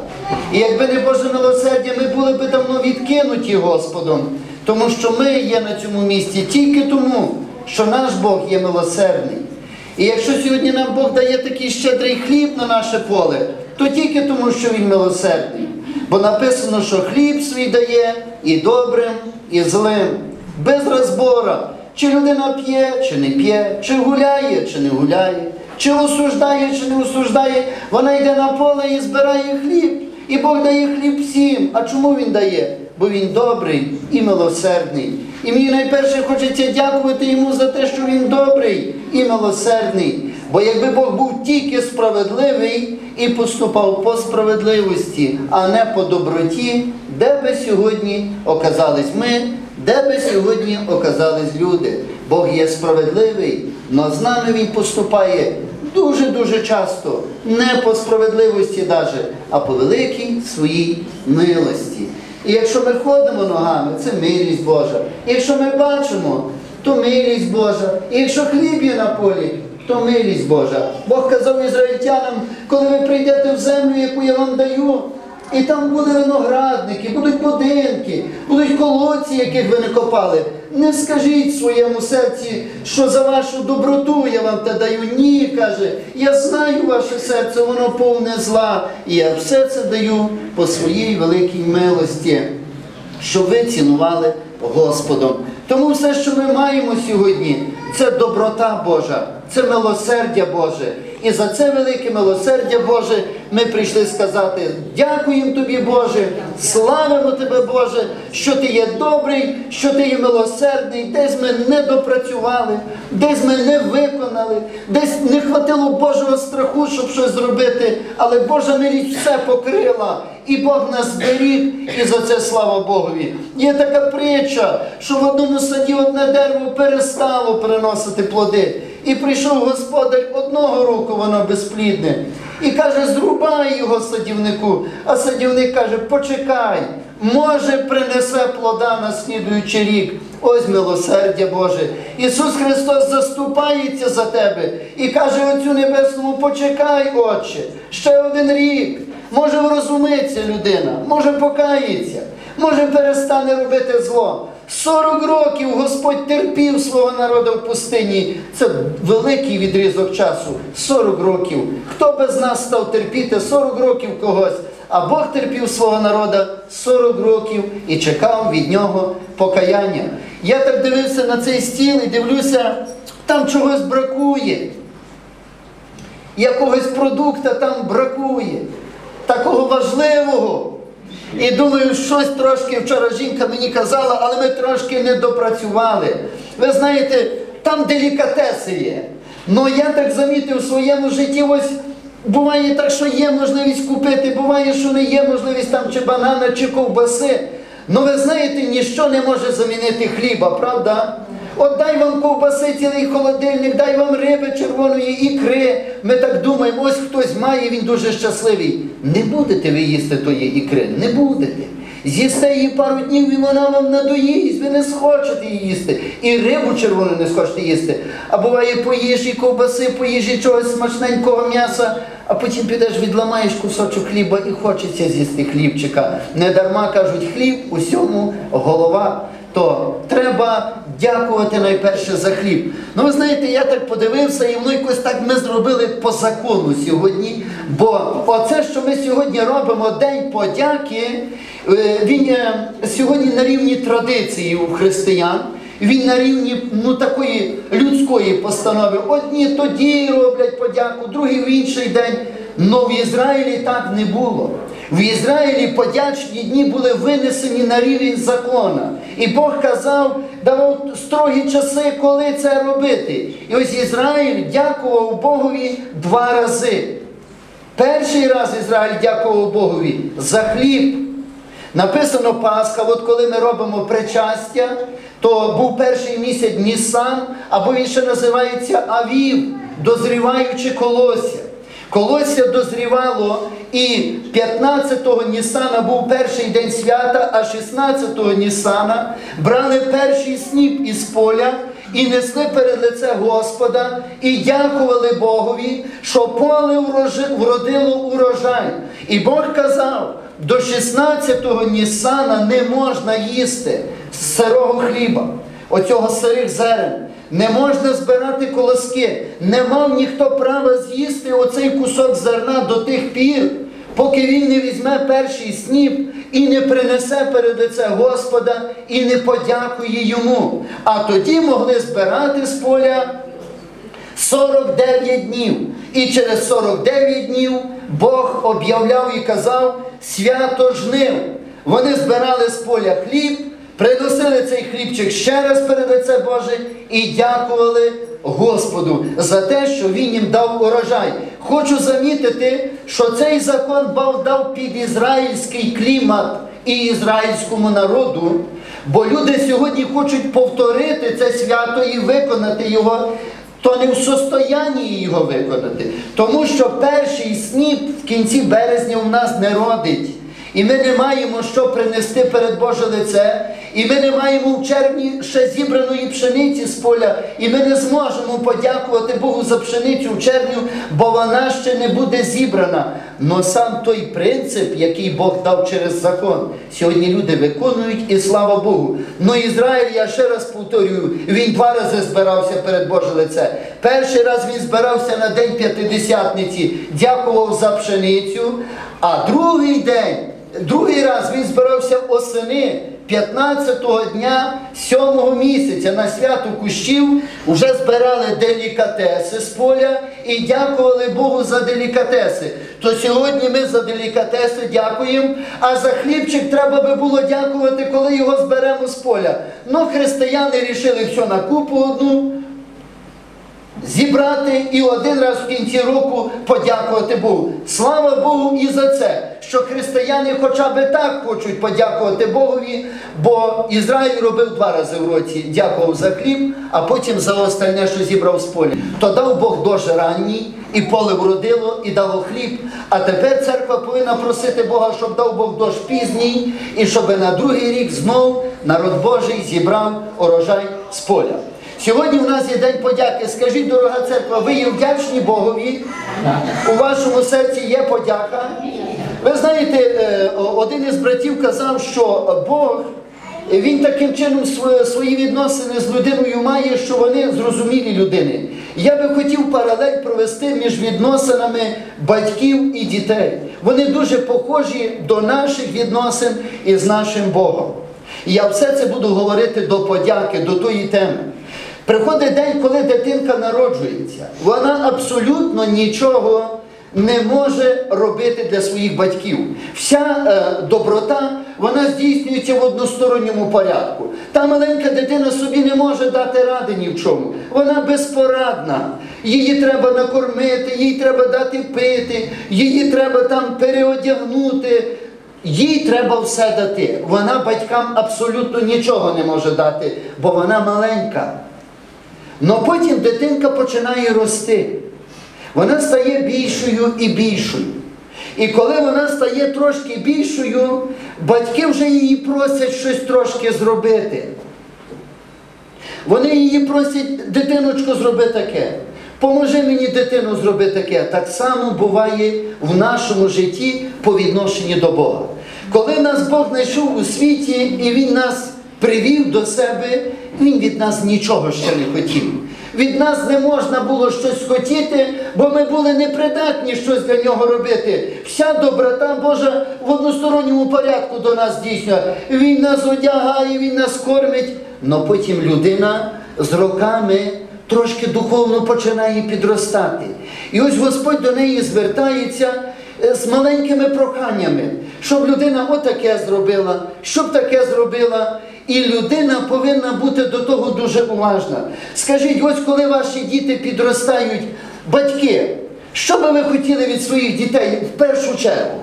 І якби не Боже милосердя, ми були б давно відкинуті Господом. Тому що ми є на цьому місці тільки тому, що наш Бог є милосердний. І якщо сьогодні нам Бог дає такий щедрий хліб на наше поле, то тільки тому, що Він милосердний. Бо написано, що хліб свій дає і добрим, і злим, без розбора, чи людина п'є, чи не п'є, чи гуляє, чи не гуляє, чи осуждає, чи не осуждає, вона йде на поле і збирає хліб. І Бог дає хліб всім. А чому Він дає? Бо Він добрий і милосердний. І мені найперше хочеться дякувати йому за те, що він добрий і милосердний. Бо якби Бог був тільки справедливий і поступав по справедливості, а не по доброті, де би сьогодні оказались ми, де би сьогодні оказались люди. Бог є справедливий, але з нами Він поступає дуже-дуже часто, не по справедливості даже, а по великій своїй милості. І якщо ми ходимо ногами, це милість Божа. І якщо ми бачимо, то милість Божа. І якщо хліб є на полі, то милість Божа. Бог казав ізраїльтянам, коли ви прийдете в землю, яку я вам даю, І там були виноградники, будуть будинки, будуть колодці, яких ви не копали. Не скажіть своєму серці, що за вашу доброту я вам те даю. Ні, каже, я знаю ваше серце, воно повне зла. І я все це даю по своїй великій милості щоб ви цінували Господом. Тому все, що ми маємо сьогодні, це доброта Божа, це милосердя Боже. І за це велике милосердя Боже ми прийшли сказати: дякуємо тобі, Боже, славимо тебе, Боже, що ти є добрий, що ти є милосердний, десь ми не допрацювали, десь ми не виконали, десь не хватило Божого страху, щоб щось зробити, але Божа милість все покрила. І Бог нас зберіг, і за це слава Богові. Є така притча, що в одному саді одне дерево перестало приносити плоди. І прийшов господар одного року, воно безплідне. І каже, зрубай його садівнику. А садівник каже, почекай, може принесе плода на слідуючий рік. Ось милосердя Боже. Ісус Христос заступається за тебе і каже оцю небесному, почекай, Отче, ще один рік. Може врозумиться людина, може покається, може перестане робити зло. 40 років Господь терпів свого народу в пустині. Це великий відрізок часу. 40 років. Хто без нас став терпіти 40 років когось? А Бог терпів свого народу 40 років і чекав від нього покаяння. Я так дивився на цей стіл і дивлюся, там чогось бракує. Якогось продукта там бракує, такого важливого. І думаю, щось трошки вчора жінка мені казала, але ми трошки не допрацювали. Ви знаєте, там делікатеси є. Ну я так замітив в своєму житті, ось буває так, що є можливість купити, буває, що не є можливість там чи банана, чи ковбаси. Ну ви знаєте, ніщо не може замінити хліба, правда? От дай вам ковбаси цілий холодильник, дай вам риби червоної ікри. Ми так думаємо, ось хтось має, він дуже щасливий. Не будете ви їсти тої ікри, не будете. З'їсте її пару днів і вона вам надоїсть, ви не схочете її їсти. І рибу червону не схочете їсти. А буває, поїж і ковбаси, поїж і чогось смачненького м'яса, а потім підеш, відламаєш кусочок хліба і хочеться з'їсти хлібчика. Не дарма кажуть, хліб усьому голова то треба дякувати найперше за хліб. Ну ви знаєте, я так подивився, і воно якось так ми зробили по закону сьогодні. Бо оце, що ми сьогодні робимо, День подяки, е, він сьогодні на рівні традиції у християн. Він на рівні ну, такої людської постанови. Одні тоді роблять подяку, другі в інший день. Но в Ізраїлі так не було. В Ізраїлі подячні дні були винесені на рівень закона. І Бог казав, давав строгі часи, коли це робити. І ось Ізраїль дякував Богові два рази. Перший раз Ізраїль дякував Богові за хліб. Написано Пасха, от коли ми робимо причастя, то був перший місяць Нісан, або він ще називається Авів, дозріваючи колосся. Колосся дозрівало, і 15-го Нісана був перший день свята, а 16-го Нісана брали перший сніп із поля і несли перед лице Господа, і дякували Богові, що поле вродило урожай. І Бог казав, до 16-го Нісана не можна їсти сирого хліба, оцього сирих зерен. Не можна збирати колоски. Не мав ніхто права з'їсти оцей кусок зерна до тих пір, поки він не візьме перший сніп і не принесе перед лице Господа і не подякує йому. А тоді могли збирати з поля 49 днів. І через 49 днів Бог об'являв і казав свято жнив. Вони збирали з поля хліб, приносили цей хлібчик ще раз перед лице Боже і дякували Господу за те, що Він їм дав урожай. Хочу замітити, що цей закон Бог дав під ізраїльський клімат і ізраїльському народу, бо люди сьогодні хочуть повторити це свято і виконати його то не в состоянні його виконати. Тому що перший сніп в кінці березня у нас не родить. і ми не маємо що принести перед Боже лице, і ми не маємо в червні ще зібраної пшениці з поля, і ми не зможемо подякувати Богу за пшеницю в червню, бо вона ще не буде зібрана. Но сам той принцип, який Бог дав через закон, сьогодні люди виконують, і слава Богу. Ну Ізраїль, я ще раз повторюю, він два рази збирався перед Боже лице. Перший раз він збирався на день п'ятидесятниці, дякував за пшеницю, а другий день, другий раз він збирався осени. 15-го дня 7-го місяця на свято кущів вже збирали делікатеси з поля і дякували Богу за делікатеси. То сьогодні ми за делікатеси дякуємо, а за хлібчик треба би було дякувати, коли його зберемо з поля. Ну, християни рішили все на купу одну зібрати і один раз в кінці року подякувати Богу. Слава Богу і за це, що християни хоча б так хочуть подякувати Богові, бо Ізраїль робив два рази в році, дякував за хліб, а потім за остальне, що зібрав з поля. То дав Бог дощ ранній, і поле вродило, і дало хліб. А тепер церква повинна просити Бога, щоб дав Бог дощ пізній, і щоб на другий рік знов народ Божий зібрав урожай з поля. Сьогодні в нас є день подяки. Скажіть, дорога церква, ви є вдячні Богові? У вашому серці є подяка? Ви знаєте, е, один із братів казав, що Бог. Він таким чином свої відносини з людиною має, що вони зрозумілі людини. Я би хотів паралель провести між відносинами батьків і дітей. Вони дуже похожі до наших відносин із нашим Богом. І я все це буду говорити до подяки, до тої теми. Приходить день, коли дитинка народжується. Вона абсолютно нічого не може робити для своїх батьків. Вся е, доброта вона здійснюється в односторонньому порядку. Та маленька дитина собі не може дати ради ні в чому. Вона безпорадна. Її треба накормити, їй треба дати пити, її треба там переодягнути. Їй треба все дати. Вона батькам абсолютно нічого не може дати, бо вона маленька. Но потім дитинка починає рости. Вона стає більшою і більшою. І коли вона стає трошки більшою, батьки вже її просять щось трошки зробити. Вони її просять, дитиночко, зроби таке. Поможи мені дитину зроби таке. Так само буває в нашому житті по відношенню до Бога. Коли нас Бог знайшов у світі і Він нас привів до себе, Він від нас нічого ще не хотів. Від нас не можна було щось хотіти, бо ми були непридатні щось для нього робити. Вся доброта Божа в односторонньому порядку до нас здійснює. Він нас одягає, він нас кормить. Но потім людина з роками трошки духовно починає підростати. І ось Господь до неї звертається е, з маленькими проханнями, щоб людина отаке зробила, щоб таке зробила. І людина повинна бути до того дуже уважна. Скажіть, ось коли ваші діти підростають, батьки, що би ви хотіли від своїх дітей в першу чергу?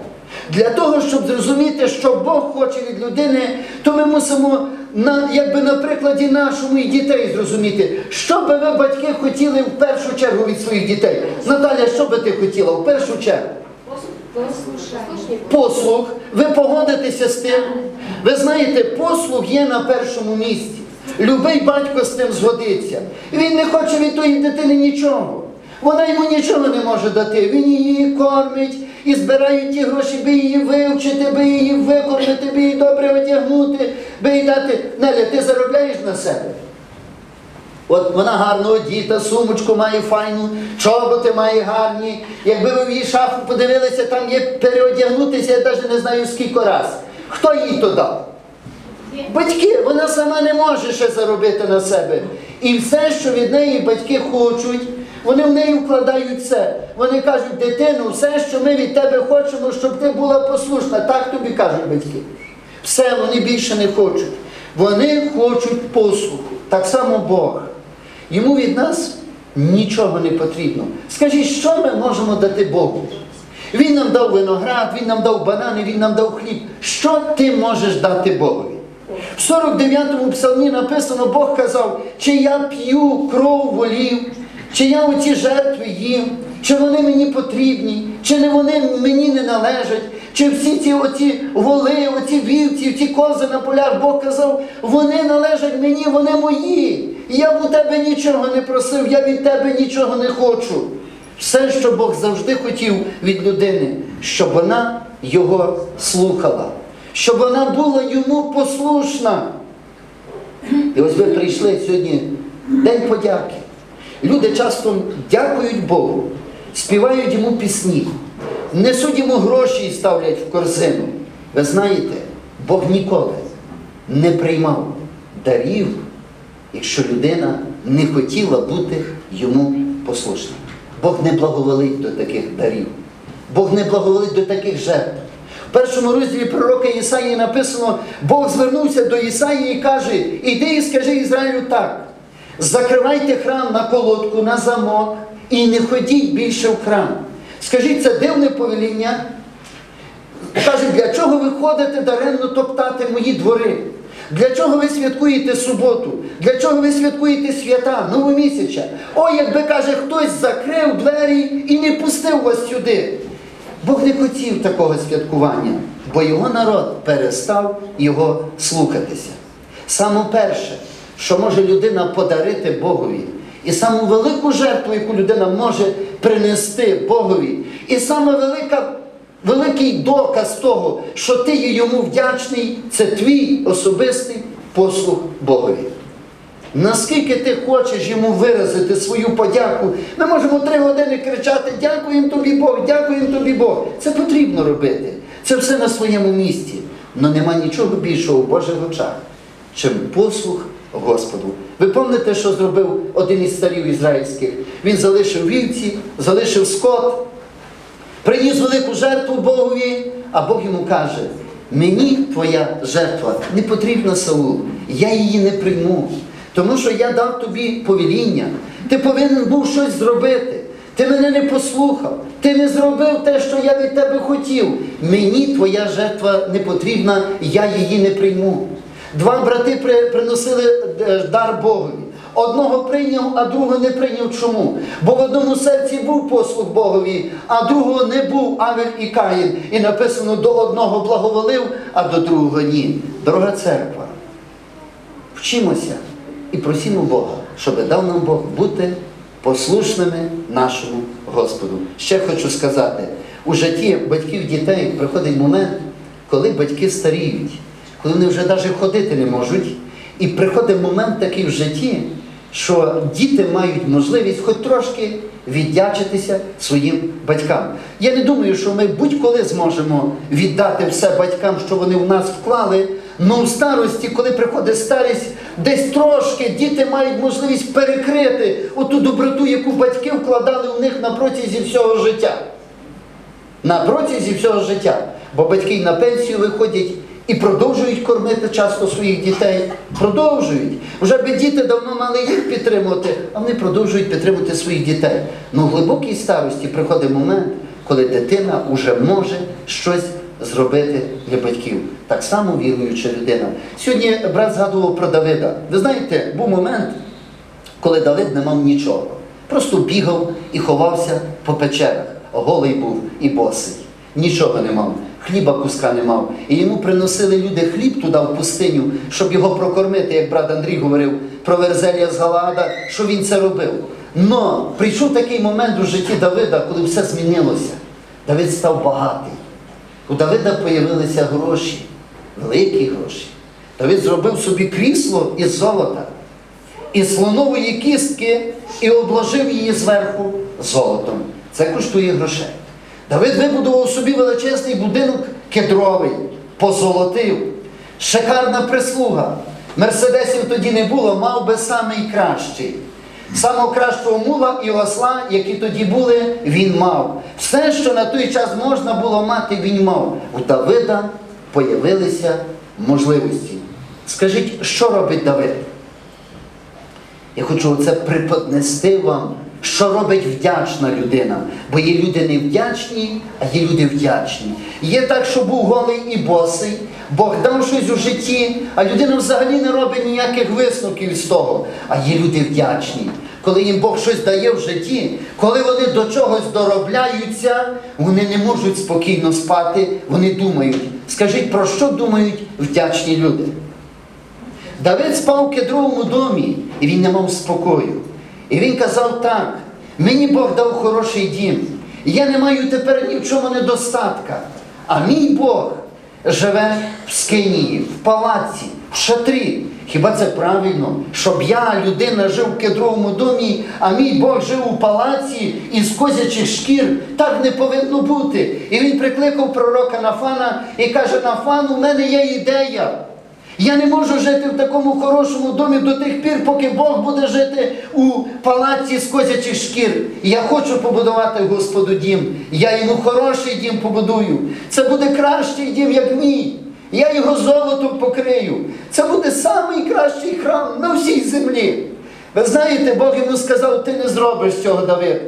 Для того, щоб зрозуміти, що Бог хоче від людини, то ми мусимо на, якби на прикладі нашому і дітей зрозуміти, що би ви, батьки, хотіли в першу чергу від своїх дітей. Наталя, що би ти хотіла в першу чергу? Послуг, ви погодитеся з тим. Ви знаєте, послуг є на першому місці. Любий батько з тим згодиться. Він не хоче від тої дитини нічого. Вона йому нічого не може дати. Він її кормить і збирає ті гроші, би її вивчити, би її викормити, би її добре одягнути, би їй дати. Неля, ти заробляєш на себе. От вона гарно одіта, сумочку має файну, чоботи має гарні. Якби ви в її шафу подивилися, там є переодягнутися, я навіть не знаю скільки раз. Хто їй то дав? Батьки, вона сама не може ще заробити на себе. І все, що від неї батьки хочуть, вони в неї вкладають все. Вони кажуть, дитину, все, що ми від тебе хочемо, щоб ти була послушна. Так тобі кажуть батьки. Все, вони більше не хочуть. Вони хочуть послуху. Так само Бог. Йому від нас нічого не потрібно. Скажіть, що ми можемо дати Богу? Він нам дав виноград, він нам дав банани, він нам дав хліб. Що ти можеш дати Богові? В 49-му псалмі написано, Бог казав, чи я п'ю кров волів, чи я оці жертви їм, чи вони мені потрібні, чи не вони мені не належать. чи всі ці оці воли, оці вівці, ці кози на полях, Бог казав, вони належать мені, вони мої. Я б у тебе нічого не просив, я від тебе нічого не хочу. Все, що Бог завжди хотів від людини, щоб вона його слухала, щоб вона була йому послушна. І ось ви прийшли сьогодні День подяки. Люди часто дякують Богу, співають йому пісні, несуть йому гроші і ставлять в корзину. Ви знаєте, Бог ніколи не приймав дарів, якщо людина не хотіла бути йому послушною. Бог не благоволить до таких дарів. Бог не благоволить до таких жертв. В першому розділі пророка Ісаї написано, Бог звернувся до Ісаї і каже, іди і скажи Ізраїлю так. Закривайте храм на колодку, на замок і не ходіть більше в храм. Скажіть, це дивне повеління. Каже, для чого ви ходите даремно топтати мої двори? Для чого ви святкуєте суботу? Для чого ви святкуєте свята, новомісяча? О, якби каже, хтось закрив двері і не пустив вас сюди. Бог не хотів такого святкування, бо його народ перестав його слухатися. Саме перше, що може людина подарити Богові, і саму велику жертву, яку людина може принести Богові, і саме велика, великий доказ того, що ти є йому вдячний, це твій особистий послуг Богові. Наскільки ти хочеш йому виразити свою подяку, ми можемо три години кричати Дякуємо тобі Бог, дякуємо тобі Бог. Це потрібно робити. Це все на своєму місці. Але нема нічого більшого в Божих очах, чим послуг Господу. Ви пам'ятаєте, що зробив один із старів ізраїльських? Він залишив вівці, залишив скот, приніс велику жертву Богові, а Бог йому каже: мені твоя жертва не потрібна Саул, я її не прийму. Тому що я дав тобі повеління. Ти повинен був щось зробити. Ти мене не послухав, ти не зробив те, що я від тебе хотів. Мені твоя жертва не потрібна, я її не прийму. Два брати при- приносили е, дар Богові. Одного прийняв, а другого не прийняв. Чому? Бо в одному серці був послуг Богові, а другого не був Авель і Каїн. І написано, до одного благоволив, а до другого ні. Дорога церква, вчимося і просімо Бога, щоб дав нам Бог бути послушними нашому Господу. Ще хочу сказати, у житті батьків дітей приходить момент, коли батьки старіють, коли вони вже навіть ходити не можуть. І приходить момент такий в житті, що діти мають можливість хоч трошки віддячитися своїм батькам. Я не думаю, що ми будь-коли зможемо віддати все батькам, що вони в нас вклали. але в старості, коли приходить старість, десь трошки діти мають можливість перекрити оту доброту, яку батьки вкладали в них на протязі всього життя. На протязі всього життя. Бо батьки на пенсію виходять і продовжують кормити часто своїх дітей. Продовжують. Вже би діти давно мали їх підтримувати, а вони продовжують підтримувати своїх дітей. Ну в глибокій старості приходить момент, коли дитина вже може щось зробити для батьків. Так само віруюча людина. Сьогодні брат згадував про Давида. Ви знаєте, був момент, коли Давид не мав нічого. Просто бігав і ховався по печерах. Голий був і босий. Нічого не мав. Хліба куска не мав. І йому приносили люди хліб туди в пустиню, щоб його прокормити, як брат Андрій говорив про Верзелія з Галаада, що він це робив. Но прийшов такий момент у житті Давида, коли все змінилося. Давид став багатий. У Давида появилися гроші, великі гроші. Давид зробив собі крісло із золота із слонової кістки і обложив її зверху золотом. Це коштує грошей. Давид вибудував собі величезний будинок кедровий, позолотив, шикарна прислуга. Мерседесів тоді не було, мав би самий кращий. Самого кращого мула і осла, які тоді були, він мав. Все, що на той час можна було мати, він мав. У Давида появилися можливості. Скажіть, що робить Давид? Я хочу це преподнести вам, що робить вдячна людина. Бо є люди невдячні, а є люди вдячні. Є так, що був голий і босий, Бог дав щось у житті, а людина взагалі не робить ніяких висновків з того. А є люди вдячні. коли їм Бог щось дає в житті, коли вони до чогось доробляються, вони не можуть спокійно спати, вони думають. Скажіть, про що думають вдячні люди? Давид спав в кедровому домі, і він не мав спокою. І він казав так: мені Бог дав хороший дім, я не маю тепер ні в чому недостатка. А мій Бог живе в скинії, в палаці, в шатрі. Хіба це правильно, щоб я, людина, жив в кедровому домі, а мій Бог жив у палаці із козячих шкір? Так не повинно бути. І він прикликав пророка Нафана і каже: Нафан, у мене є ідея. Я не можу жити в такому хорошому домі до тих пір, поки Бог буде жити у палаці з козячих шкір. Я хочу побудувати Господу дім. Я йому хороший дім побудую. Це буде кращий дім, як мій. Я його золотом покрию. Це буде найкращий храм на всій землі. Ви знаєте, Бог йому сказав, ти не зробиш цього, Давид.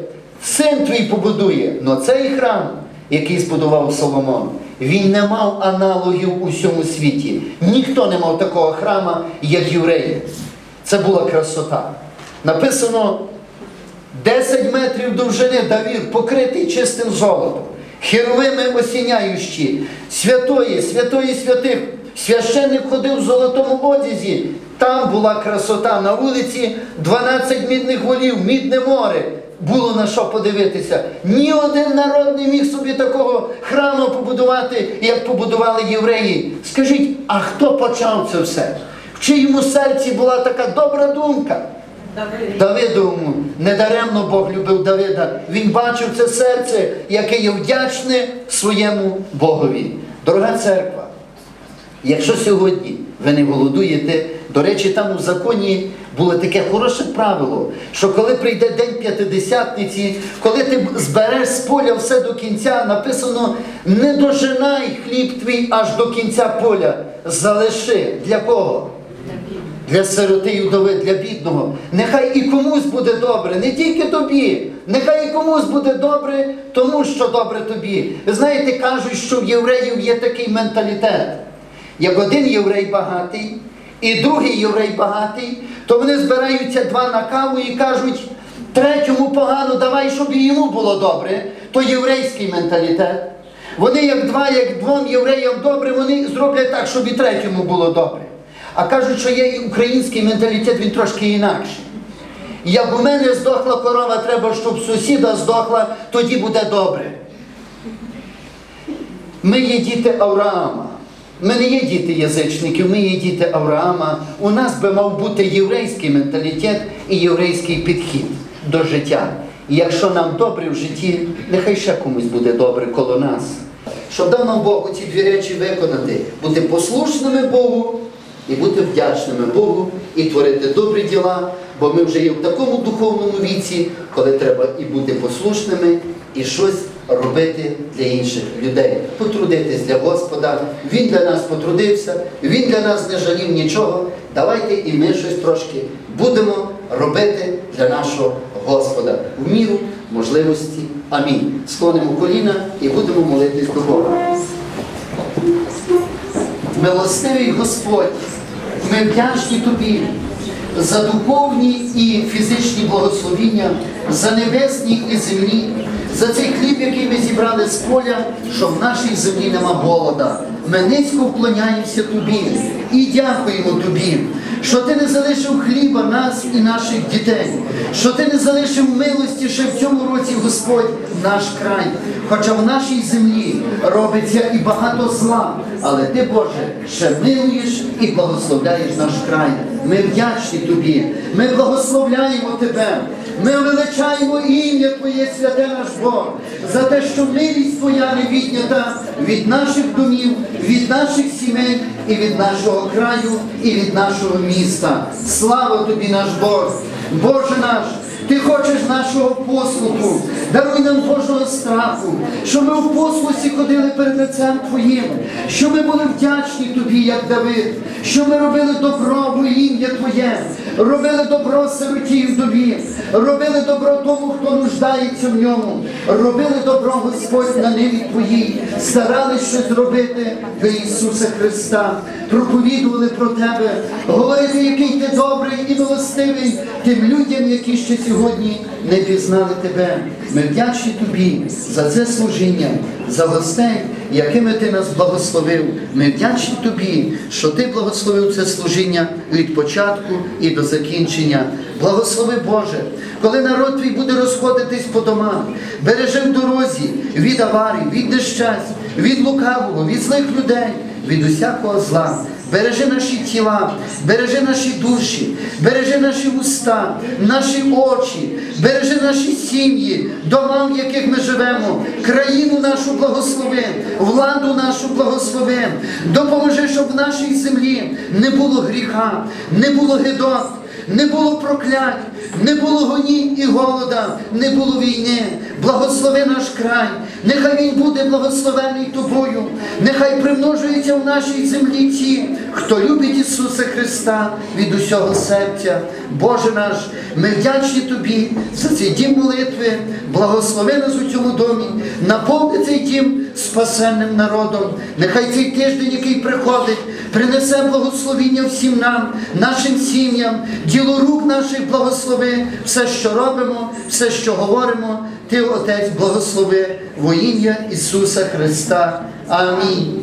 Син твій побудує. Но цей храм, який збудував Соломон, він не мав аналогів у всьому світі. Ніхто не мав такого храма, як євреї. Це була красота. Написано 10 метрів довжини Давір, покритий чистим золотом, херовими осіняючі, святої, святої святих. Священник ходив в золотому одязі. Там була красота. На вулиці 12 мідних волів, мідне море. Було на що подивитися. Ні один народ не міг собі такого храму побудувати, як побудували євреї. Скажіть, а хто почав це все? В чиєму серці була така добра думка? Давидовому недаремно Бог любив Давида. Він бачив це серце, яке є вдячне своєму Богові. Дорога церква, якщо сьогодні ви не голодуєте, до речі, там у законі було таке хороше правило, що коли прийде день п'ятидесятниці, коли ти збереш з поля все до кінця, написано не дожинай хліб твій аж до кінця поля. Залиши. Для кого? Для сироти і вдови, для бідного. Нехай і комусь буде добре, не тільки тобі. Нехай і комусь буде добре, тому що добре тобі. Ви знаєте, кажуть, що в євреїв є такий менталітет. Як один єврей багатий і другий єврей багатий, то вони збираються два на каву і кажуть, третьому погано, давай, щоб і йому було добре. То єврейський менталітет. Вони як два, як двом євреям добре, вони зроблять так, щоб і третьому було добре. А кажуть, що є і український менталітет, він трошки інакший. Як у мене здохла корова, треба, щоб сусіда здохла, тоді буде добре. Ми є діти Авраама. Ми не є діти язичників, ми є діти Авраама. У нас би мав бути єврейський менталітет і єврейський підхід до життя. І якщо нам добре в житті, нехай ще комусь буде добре коло нас. Щоб дав нам Богу ці дві речі виконати, бути послушними Богу і бути вдячними Богу, і творити добрі діла, бо ми вже є в такому духовному віці, коли треба і бути послушними, і щось робити для інших людей, потрудитись для Господа. Він для нас потрудився, Він для нас не жалів нічого. Давайте і ми щось трошки будемо робити для нашого Господа в міру можливості. Амінь. Склонимо коліна і будемо молитись до Бога. Милостивий Господь, ми вдячні Тобі за духовні і фізичні благословіння, за небесні і земні, за цей хліб, який ми зібрали з поля, що в нашій землі нема голода. Ми низько вклоняємося Тобі і дякуємо Тобі, що Ти не залишив хліба нас і наших дітей, що Ти не залишив милості ще в цьому році, Господь, наш край. Хоча в нашій землі робиться і багато зла, але Ти, Боже, ще милуєш і благословляєш наш край. Ми вдячні Тобі, ми благословляємо Тебе, ми величаємо ім'я Твоє, святе наш Бог, за те, що милість Твоя не віднята від наших домів, від наших сімей і від нашого краю, і від нашого міста. Слава Тобі, наш Бог! Боже наш! Ти хочеш нашого послуху. Даруй нам Божого страху, щоб ми в послусі ходили перед лицем Твоїм, щоб ми були вдячні Тобі, як Давид, щоб ми робили добро в ім'я Твоє, робили добро сироті і вдові, робили добро тому, хто нуждається в ньому, робили добро, Господь, на ниві Твоїй, старались щось зробити для Ісуса Христа, проповідували про Тебе, говорили, який ти добрий і милостивий тим людям, які ще сьогодні не пізнали Тебе. Ми вдячні Тобі за це служіння, за гостей, якими ти нас благословив. Ми вдячні Тобі, що Ти благословив це служіння від початку і до закінчення. Благослови Боже, коли народ твій буде розходитись по домах, бережи в дорозі від аварій, від нещасть, від лукавого, від злих людей, від усякого зла. Бережи наші тіла, бережи наші душі, бережи наші уста, наші очі, бережи наші сім'ї, дома, в яких ми живемо, країну нашу благослови, владу нашу благослови. Допоможи, щоб в нашій землі не було гріха, не було гидот. Не було проклять, не було гонінь і голода, не було війни. Благослови наш край. Нехай він буде благословений тобою. Нехай примножується в нашій землі ті, хто любить Ісуса Христа від усього серця. Боже наш, ми вдячні Тобі за цей дім молитви. Благослови нас у цьому домі, наповни цей дім спасенним народом. Нехай цей тиждень, який приходить, принесе благословіння всім нам, нашим сім'ям, діло рук наших благослови, все, що робимо, все, що говоримо, Ти, Отець, благослови во ім'я Ісуса Христа. Амінь.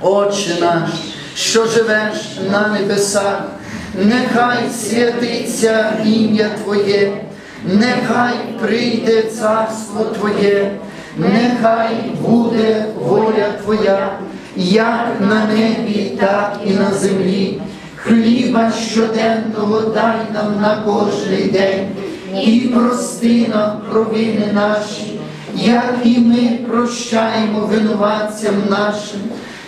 Отче наш, що живеш на небесах, нехай святиться ім'я Твоє, нехай прийде царство Твоє, нехай буде воля Твоя, як на небі, так і на землі. Хліба щоденного дай нам на кожний день і прости нам провини наші, як і ми прощаємо винуватцям нашим,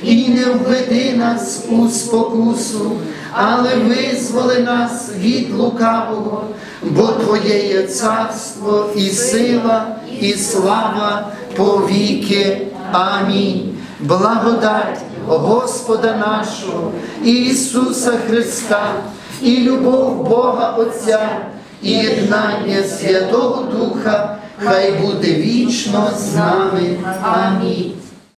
і не введи нас у спокусу, але визволи нас від лукавого, бо Твоє є царство і сила, і слава повіки. Амінь. Благодать Господа нашого, Ісуса Христа, і любов Бога Отця, і єднання Святого Духа, хай буде вічно з нами. Амінь.